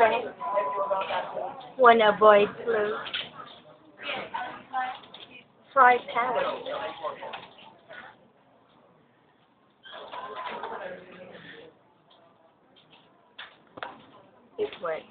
strength. a boy flew, Five calories. It worked.